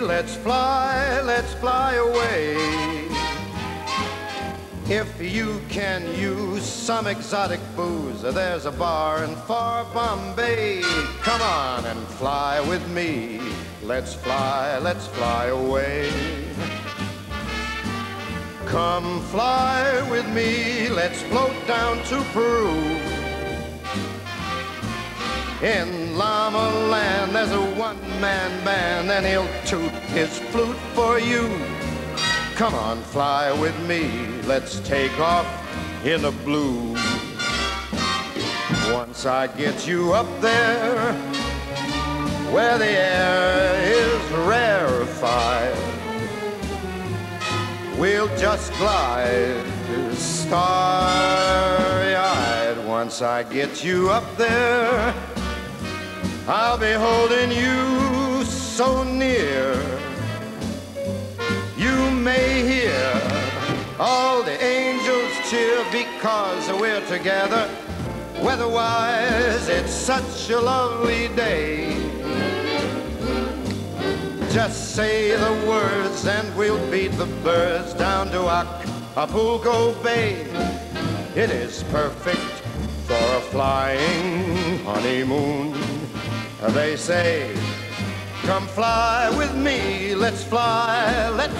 let's fly, let's fly away. If you can use some exotic booze, there's a bar in far Bombay. Come on and fly with me. Let's fly, let's fly away. Come fly with me, let's float down to Peru. In Llama Land, there's a one-man band, and he'll toot his flute for you. Come on, fly with me. Let's take off in the blue. Once I get you up there, where the air is rarefied, we'll just glide starry-eyed. Once I get you up there, I'll be holding you so near You may hear all the angels cheer because we're together. Weatherwise, it's such a lovely day. Just say the words and we'll beat the birds down to Acapulco Bay. It is perfect for a flying honeymoon. They say Come fly with me, let's fly, let's.